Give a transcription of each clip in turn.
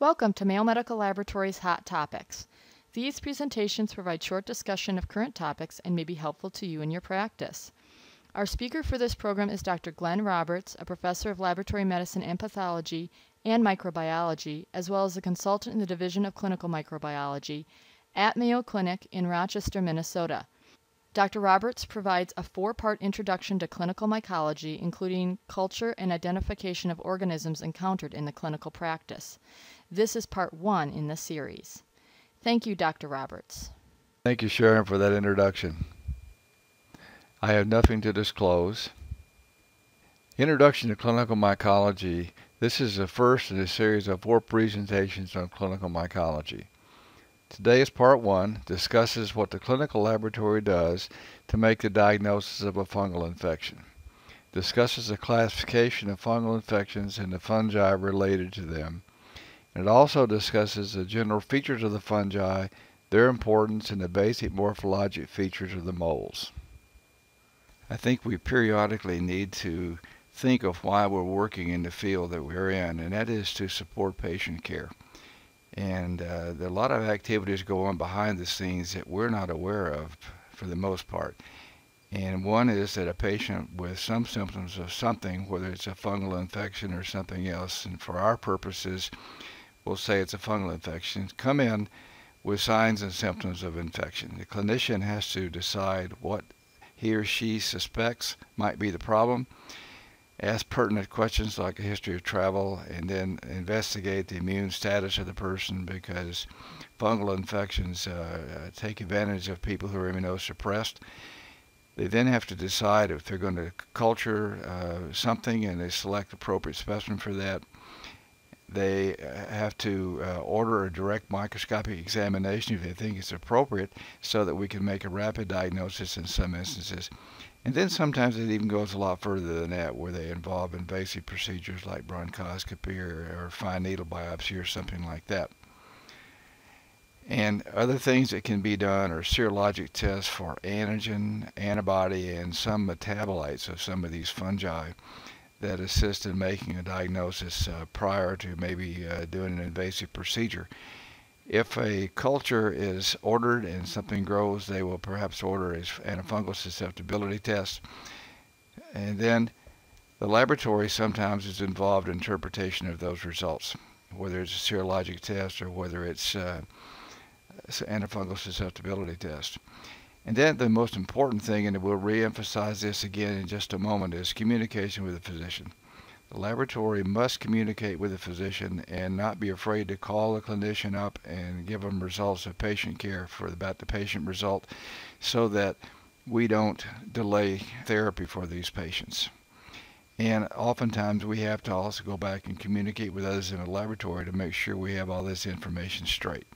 Welcome to Mayo Medical Laboratories Hot Topics. These presentations provide short discussion of current topics and may be helpful to you in your practice. Our speaker for this program is Dr. Glenn Roberts, a professor of laboratory medicine and pathology and microbiology, as well as a consultant in the Division of Clinical Microbiology at Mayo Clinic in Rochester, Minnesota. Dr. Roberts provides a four part introduction to clinical mycology, including culture and identification of organisms encountered in the clinical practice. This is part one in the series. Thank you, Dr. Roberts. Thank you, Sharon, for that introduction. I have nothing to disclose. Introduction to Clinical Mycology. This is the first in a series of four presentations on clinical mycology. Today's part one discusses what the clinical laboratory does to make the diagnosis of a fungal infection. Discusses the classification of fungal infections and the fungi related to them. It also discusses the general features of the fungi, their importance, and the basic morphologic features of the molds. I think we periodically need to think of why we're working in the field that we're in, and that is to support patient care and uh, there are a lot of activities go on behind the scenes that we're not aware of for the most part. And one is that a patient with some symptoms of something, whether it's a fungal infection or something else, and for our purposes, we'll say it's a fungal infection, come in with signs and symptoms of infection. The clinician has to decide what he or she suspects might be the problem ask pertinent questions like a history of travel, and then investigate the immune status of the person because fungal infections uh, take advantage of people who are immunosuppressed. They then have to decide if they're going to culture uh, something and they select appropriate specimen for that. They uh, have to uh, order a direct microscopic examination if they think it's appropriate so that we can make a rapid diagnosis in some instances. And then sometimes it even goes a lot further than that, where they involve invasive procedures like bronchoscopy or, or fine needle biopsy or something like that. And other things that can be done are serologic tests for antigen, antibody, and some metabolites of some of these fungi that assist in making a diagnosis uh, prior to maybe uh, doing an invasive procedure. If a culture is ordered and something grows, they will perhaps order an antifungal susceptibility test. And then the laboratory sometimes is involved in interpretation of those results, whether it's a serologic test or whether it's uh, antifungal susceptibility test. And then the most important thing, and we'll re-emphasize this again in just a moment, is communication with the physician. The laboratory must communicate with the physician and not be afraid to call the clinician up and give them results of patient care for about the patient result so that we don't delay therapy for these patients. And oftentimes we have to also go back and communicate with others in the laboratory to make sure we have all this information straight.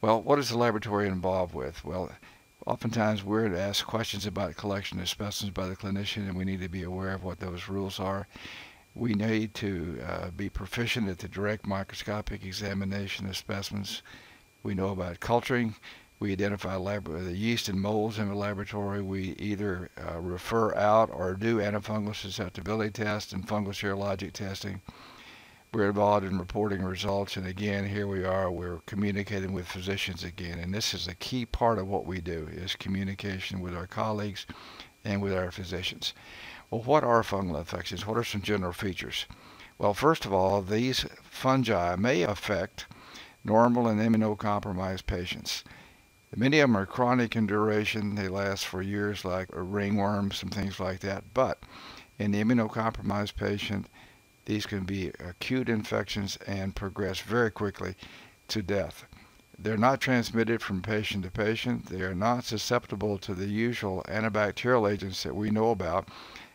Well, what is the laboratory involved with? Well, Oftentimes we're asked questions about collection of specimens by the clinician and we need to be aware of what those rules are. We need to uh, be proficient at the direct microscopic examination of specimens. We know about culturing. We identify lab- the yeast and molds in the laboratory. We either uh, refer out or do antifungal susceptibility tests and fungal serologic testing. We're involved in reporting results, and again, here we are. We're communicating with physicians again, and this is a key part of what we do: is communication with our colleagues and with our physicians. Well, what are fungal infections? What are some general features? Well, first of all, these fungi may affect normal and immunocompromised patients. Many of them are chronic in duration. They last for years, like ringworms and things like that. But in the immunocompromised patient, these can be acute infections and progress very quickly to death. They're not transmitted from patient to patient. They are not susceptible to the usual antibacterial agents that we know about.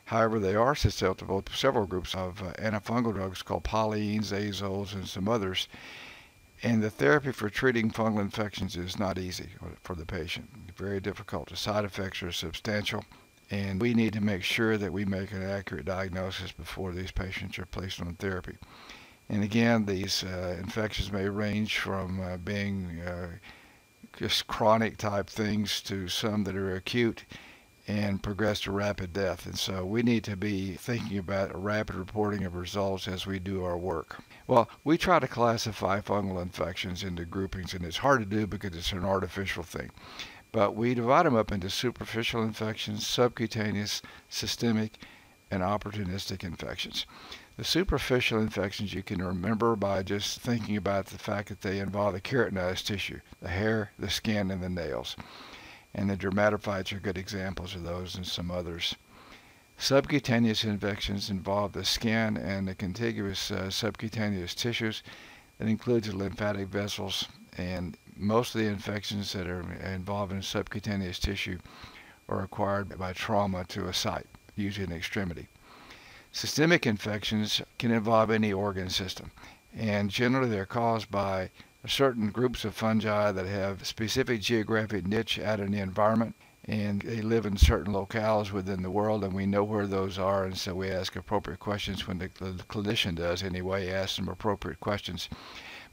However, they are susceptible to several groups of uh, antifungal drugs called polyenes, azoles, and some others. And the therapy for treating fungal infections is not easy for the patient. Very difficult. The side effects are substantial and we need to make sure that we make an accurate diagnosis before these patients are placed on therapy. And again, these uh, infections may range from uh, being uh, just chronic type things to some that are acute. and progress to rapid death. And so we need to be thinking about a rapid reporting of results as we do our work. Well, we try to classify fungal infections into groupings, and it's hard to do because it's an artificial thing. But we divide them up into superficial infections, subcutaneous, systemic, and opportunistic infections. The superficial infections you can remember by just thinking about the fact that they involve the keratinized tissue, the hair, the skin, and the nails. And the dermatophytes are good examples of those and some others. Subcutaneous infections involve the skin and the contiguous uh, subcutaneous tissues. That includes the lymphatic vessels, and most of the infections that are involved in subcutaneous tissue are acquired by trauma to a site, usually an extremity. Systemic infections can involve any organ system, and generally they're caused by certain groups of fungi that have specific geographic niche out in the environment and they live in certain locales within the world and we know where those are and so we ask appropriate questions when the, the clinician does anyway ask them appropriate questions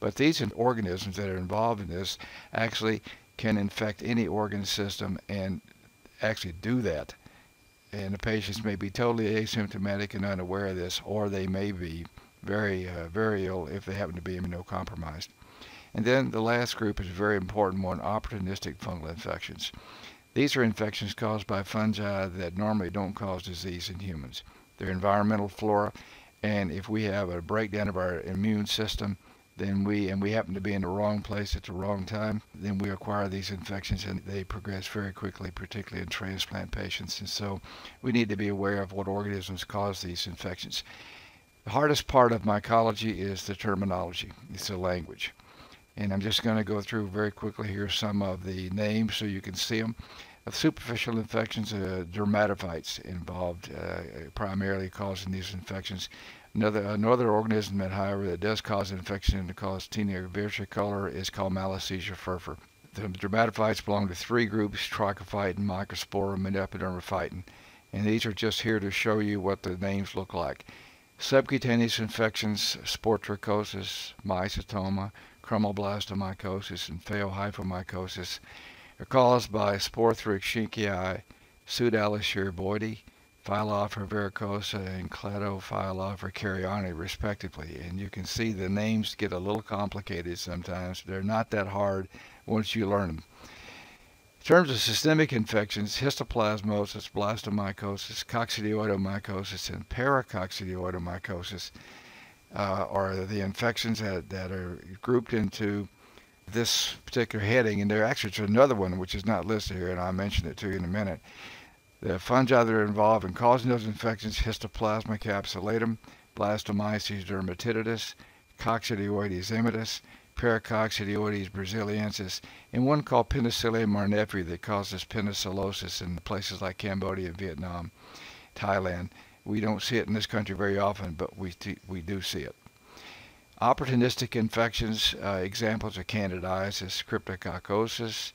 but these organisms that are involved in this actually can infect any organ system and actually do that and the patients may be totally asymptomatic and unaware of this, or they may be very, uh, very ill if they happen to be immunocompromised. And then the last group is a very important one, opportunistic fungal infections. These are infections caused by fungi that normally don't cause disease in humans. They're environmental flora, and if we have a breakdown of our immune system, then we and we happen to be in the wrong place at the wrong time, then we acquire these infections and they progress very quickly, particularly in transplant patients. And so we need to be aware of what organisms cause these infections. The hardest part of mycology is the terminology. It's the language. And I'm just going to go through very quickly here some of the names so you can see them. Of superficial infections, uh, dermatophytes involved, uh, primarily causing these infections. Another, another organism that, however, that does cause infection and cause tinea versicolor is called Malassezia furfur. The dermatophytes belong to three groups, Trichophyton, Microsporum, and Epidermophyton. And these are just here to show you what the names look like. Subcutaneous infections, sporotrichosis, mycetoma, chromoblastomycosis, and phaeohyphomycosis are caused by spore Escherichia, Phialophora verrucosa and Cladophialophora carrionii, respectively. And you can see the names get a little complicated sometimes. They're not that hard once you learn them. In terms of systemic infections, histoplasmosis, blastomycosis, coccidioidomycosis, and paracoccidioidomycosis uh, are the infections that, that are grouped into this particular heading. And there actually is another one which is not listed here, and I'll mention it to you in a minute. The fungi that are involved in causing those infections, Histoplasma capsulatum, Blastomyces dermatitidis, Coccidioides immitis, Paracoccidioides brasiliensis, and one called Penicillium marneffei that causes penicilliosis in places like Cambodia, Vietnam, Thailand. We don't see it in this country very often, but we, we do see it. Opportunistic infections, uh, examples are candidiasis, cryptococcosis,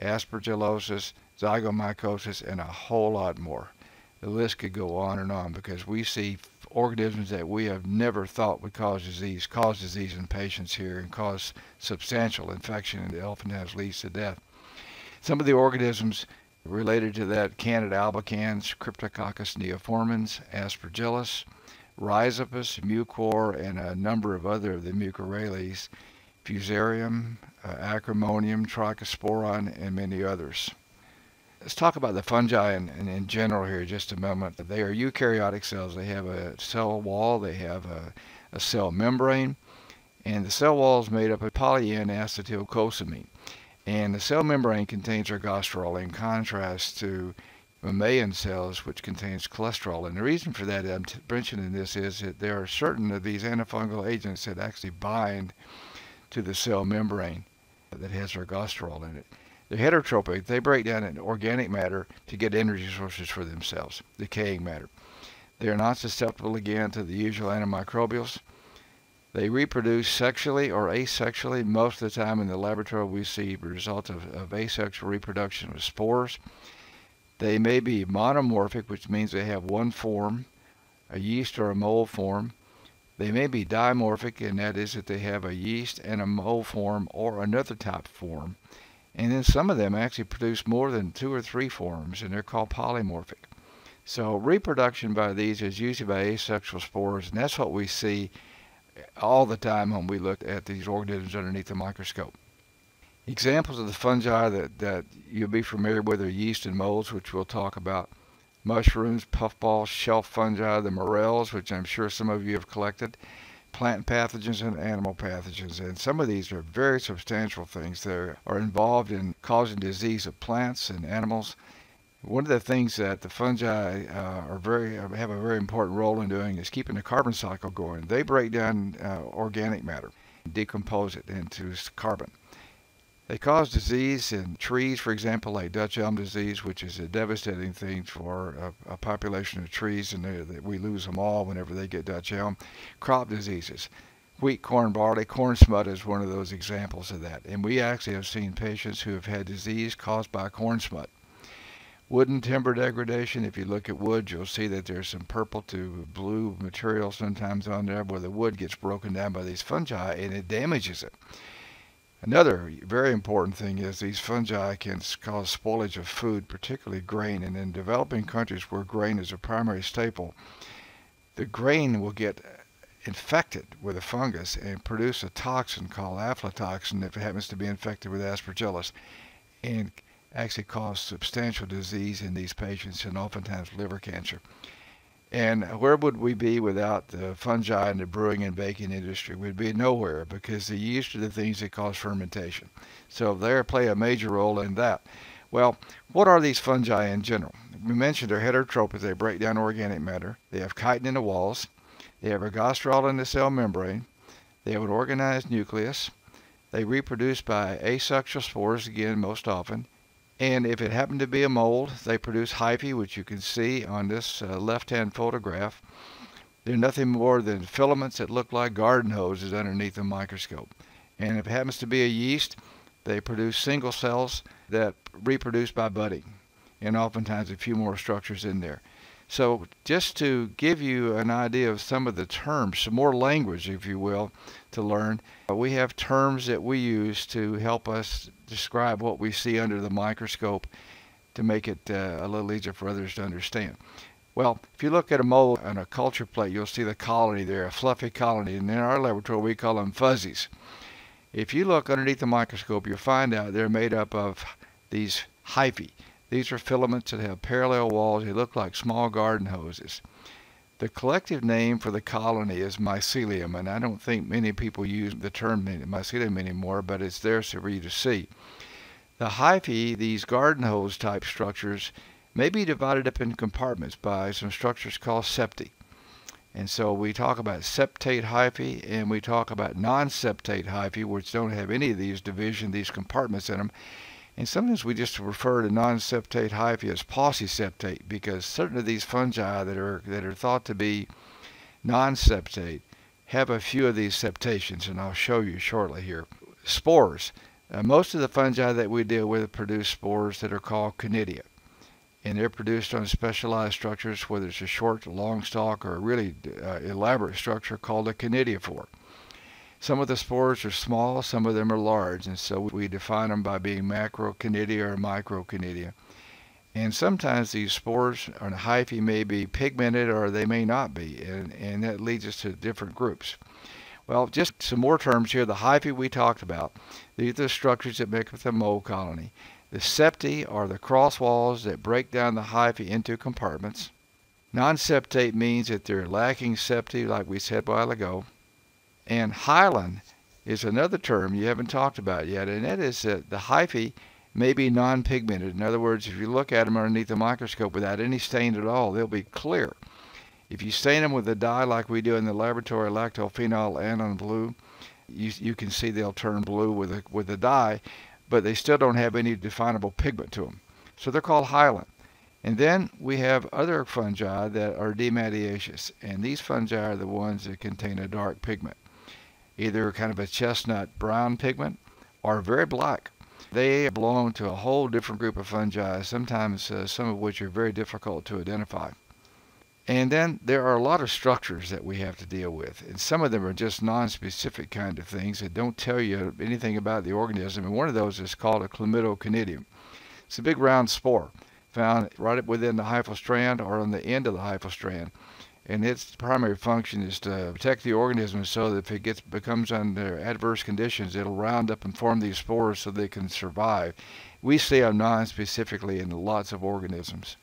aspergillosis, zygomycosis, and a whole lot more. The list could go on and on because we see organisms that we have never thought would cause disease, cause disease in patients here and cause substantial infection and oftentimes leads to death. Some of the organisms related to that, Candida albicans, Cryptococcus neoformans, Aspergillus, Rhizopus, Mucor, and a number of other of the Mucorales, Fusarium, uh, Acremonium, Trichosporon, and many others. Let's talk about the fungi in, in, in, general here just a moment. They are eukaryotic cells. They have a cell wall, they have a, a cell membrane, and the cell wall is made up of poly-N acetylglucosamine. And the cell membrane contains ergosterol in contrast to mammalian cells, which contains cholesterol. And the reason for that I'm mentioning this is that there are certain of these antifungal agents that actually bind to the cell membrane that has ergosterol in it. They're heterotrophic. They break down in organic matter to get energy sources for themselves, decaying matter. They are not susceptible again to the usual antimicrobials. They reproduce sexually or asexually. Most of the time in the laboratory, we see the result of, of asexual reproduction of spores. They may be monomorphic, which means they have one form, a yeast or a mold form. They may be dimorphic, and that is that they have a yeast and a mold form or another type form And then some of them actually produce more than two or three forms, and they're called polymorphic. So reproduction by these is usually by asexual spores, and that's what we see all the time when we look at these organisms underneath the microscope. Examples of the fungi that, that you'll be familiar with are yeast and molds, which we'll talk about, mushrooms, puffballs, shelf fungi, the morels, which I'm sure some of you have collected, plant pathogens and animal pathogens. And some of these are very substantial things that are involved in causing disease of plants and animals. One of the things that the fungi uh, are very have a very important role in doing is keeping the carbon cycle going. They break down uh, organic matter, decompose it into carbon. They cause disease in trees, for example, like Dutch elm disease, which is a devastating thing for a, a population of trees, and they, they, we lose them all whenever they get Dutch elm. Crop diseases. Wheat, corn, barley, corn smut is one of those examples of that. And we actually have seen patients who have had disease caused by corn smut. Wood and timber degradation, if you look at wood, you'll see that there's some purple to blue material sometimes on there where the wood gets broken down by these fungi and it damages it. Another very important thing is these fungi can cause spoilage of food, particularly grain. And in developing countries where grain is a primary staple, the grain will get uh, infected with a fungus and produce a toxin called aflatoxin if it happens to be infected with aspergillus. And actually cause substantial disease in these patients and oftentimes liver cancer. And where would we be without the fungi in the brewing and baking industry? We'd be nowhere because the yeast are the things that cause fermentation. So they play a major role in that. Well, what are these fungi in general? We mentioned they're heterotrophic. They break down organic matter. They have chitin in the walls. They have ergosterol in the cell membrane. They have an organized nucleus. They reproduce by asexual spores, again, most often. And if it happened to be a mold, they produce hyphae, which you can see on this uh, left-hand photograph. They're nothing more than filaments that look like garden hoses underneath the microscope. And if it happens to be a yeast, they produce single cells that reproduce by budding, and oftentimes a few more structures in there. So just to give you an idea of some of the terms, some more language, if you will, to learn, we have terms that we use to help us describe what we see under the microscope to make it uh, a little easier for others to understand. Well, if you look at a mold on a culture plate, you'll see the colony there, a fluffy colony. And in our laboratory, we call them fuzzies. If you look underneath the microscope, you'll find out they're made up of these hyphae. These are filaments that have parallel walls. They look like small garden hoses. The collective name for the colony is mycelium, and I don't think many people use the term mycelium anymore, but it's there for you to see. The hyphae, these garden hose type structures, may be divided up in compartments by some structures called septae. And so we talk about septate hyphae and we talk about non-septate hyphae, which don't have any of these division, these compartments in them. And sometimes we just refer to non-septate hyphae as pauciseptate because certain of these fungi that are that are thought to be non-septate have a few of these septations, and I'll show you shortly here. Spores. Uh, most of the fungi that we deal with produce spores that are called conidia. And they're produced on specialized structures, whether it's a short, long stalk, or a really uh, elaborate structure called a conidiophore. Some of the spores are small, some of them are large, and so we define them by being macroconidia or microconidia. And sometimes these spores or hyphae may be pigmented or they may not be, and, and that leads us to different groups. Well, just some more terms here. The hyphae we talked about, these are the structures that make up the mold colony. The septae are the cross walls that break down the hyphae into compartments. Non-septate means that they're lacking septae, like we said a while ago. And hyaline is another term you haven't talked about yet, and that is that the hyphae may be non-pigmented. In other words, if you look at them underneath the microscope without any stain at all, they'll be clear. If you stain them with a dye like we do in the laboratory, lactophenol aniline blue, you, you can see they'll turn blue with a, with a dye, but they still don't have any definable pigment to them. So they're called hyaline. And then we have other fungi that are dematiaceous, and these fungi are the ones that contain a dark pigment either kind of a chestnut brown pigment or very black. They belong to a whole different group of fungi, sometimes uh, some of which are very difficult to identify. And then there are a lot of structures that we have to deal with. And some of them are just non-specific kind of things that don't tell you anything about the organism. And one of those is called a chlamydoconidium. It's a big round spore found right up within the hyphal strand or on the end of the hyphal strand. And its primary function is to protect the organism so that if it gets becomes under adverse conditions, it'll round up and form these spores so they can survive. We see them non-specifically in lots of organisms.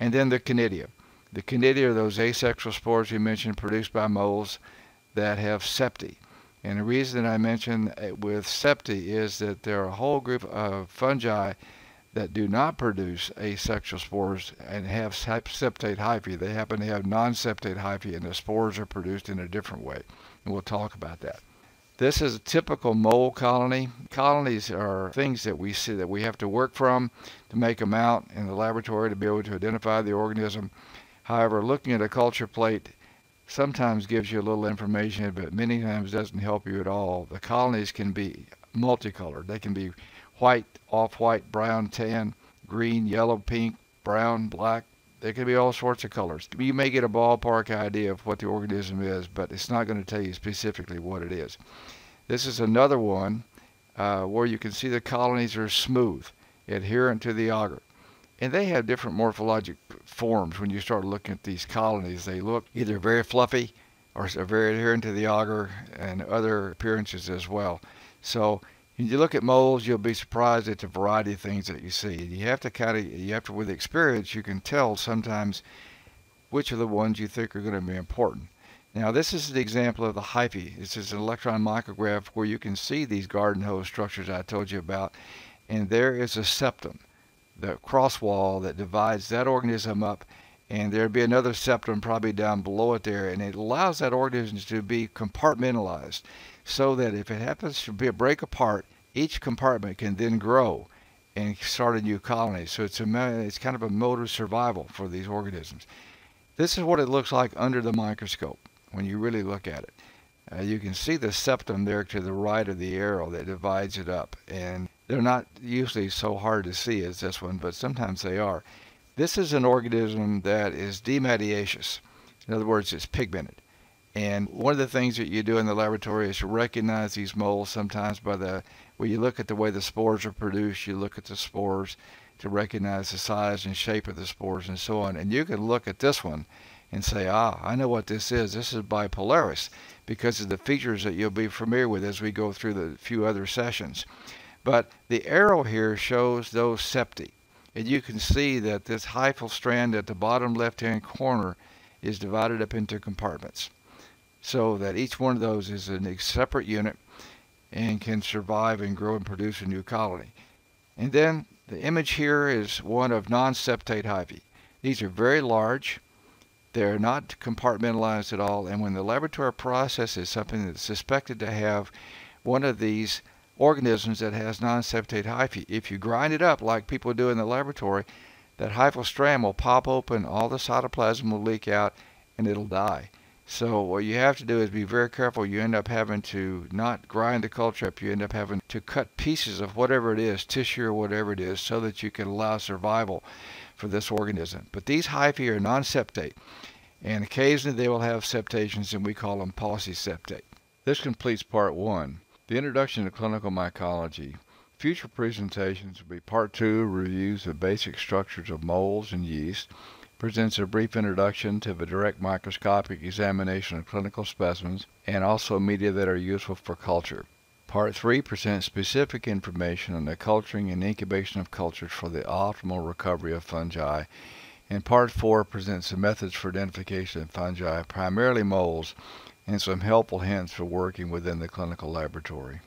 And then the conidia. The conidia are those asexual spores we mentioned produced by moles that have septi. And the reason that I mention with septi is that there are a whole group of fungi that do not produce asexual spores and have septate hyphae. They happen to have non-septate hyphae and the spores are produced in a different way. And we'll talk about that. This is a typical mole colony. Colonies are things that we see that we have to work from to make them out in the laboratory to be able to identify the organism. However, looking at a culture plate sometimes gives you a little information, but many times doesn't help you at all. The colonies can be multicolored. They can be white, off-white, brown, tan, green, yellow, pink, brown, black. There can be all sorts of colors. You may get a ballpark idea of what the organism is, but it's not going to tell you specifically what it is. This is another one uh, where you can see the colonies are smooth, adherent to the agar. And they have different morphologic forms when you start looking at these colonies. They look either very fluffy or very adherent to the agar and other appearances as well. So when you look at moles, you'll be surprised at the variety of things that you see. You have to kind of, you have to, with experience, you can tell sometimes which are the ones you think are going to be important. Now, this is an example of the hyphae. This is an electron micrograph where you can see these garden hose structures I told you about. And there is a septum the cross wall that divides that organism up and there'd be another septum probably down below it there and it allows that organism to be compartmentalized so that if it happens to be a break apart each compartment can then grow and start a new colony. So it's a it's kind of a mode of survival for these organisms. This is what it looks like under the microscope when you really look at it. Uh, you can see the septum there to the right of the arrow that divides it up and they're not usually so hard to see as this one, but sometimes they are. This is an organism that is dematiaceous. In other words, it's pigmented. And one of the things that you do in the laboratory is to recognize these moles sometimes by the, when you look at the way the spores are produced, you look at the spores to recognize the size and shape of the spores and so on. And you can look at this one and say, ah, I know what this is. This is bipolaris because of the features that you'll be familiar with as we go through the few other sessions. But the arrow here shows those septi. And you can see that this hyphal strand at the bottom left-hand corner is divided up into compartments. So that each one of those is a separate unit and can survive and grow and produce a new colony. And then the image here is one of non-septate hyphae. These are very large. They're not compartmentalized at all. And when the laboratory processes something that's suspected to have one of these organisms that has non-septate hyphae. If you grind it up like people do in the laboratory, that hyphal strand will pop open, all the cytoplasm will leak out, and it'll die. So what you have to do is be very careful. You end up having to not grind the culture up. You end up having to cut pieces of whatever it is, tissue or whatever it is, so that you can allow survival for this organism. But these hyphae are non-septate, and occasionally they will have septations, and we call them pauciseptate. This completes part one. The introduction to clinical mycology. Future presentations will be part two reviews of basic structures of molds and yeast, presents a brief introduction to the direct microscopic examination of clinical specimens, and also media that are useful for culture. Part 3 presents specific information on the culturing and incubation of cultures for the optimal recovery of fungi. And Part 4 presents the methods for identification of fungi, primarily molds, and some helpful hints for working within the clinical laboratory.